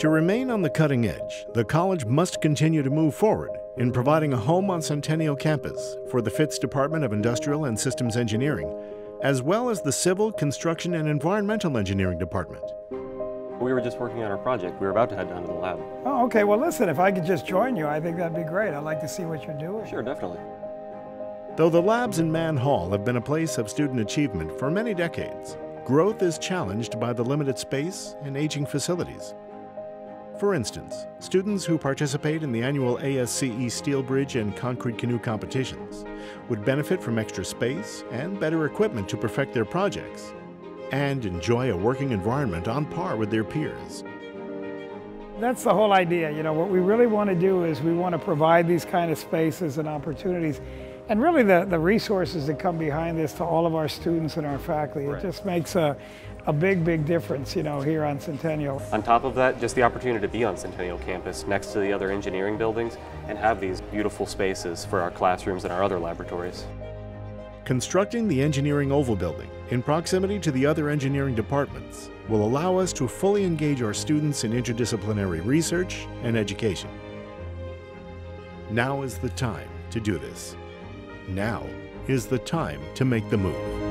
To remain on the cutting edge, the college must continue to move forward in providing a home on Centennial campus for the Fitts Department of Industrial and Systems Engineering, as well as the Civil, Construction, and Environmental Engineering Department. We were just working on our project. We were about to head down to the lab. Oh, okay. Well, listen, if I could just join you, I think that'd be great. I'd like to see what you're doing. Sure, definitely. Though the labs in Mann Hall have been a place of student achievement for many decades, growth is challenged by the limited space and aging facilities. For instance, students who participate in the annual ASCE Steel Bridge and Concrete Canoe competitions would benefit from extra space and better equipment to perfect their projects, and enjoy a working environment on par with their peers. That's the whole idea. You know, what we really want to do is we want to provide these kind of spaces and opportunities and really the, the resources that come behind this to all of our students and our faculty. Right. It just makes a, a big, big difference, you know, here on Centennial. On top of that, just the opportunity to be on Centennial campus next to the other engineering buildings and have these beautiful spaces for our classrooms and our other laboratories. Constructing the Engineering Oval Building in proximity to the other engineering departments will allow us to fully engage our students in interdisciplinary research and education. Now is the time to do this. Now is the time to make the move.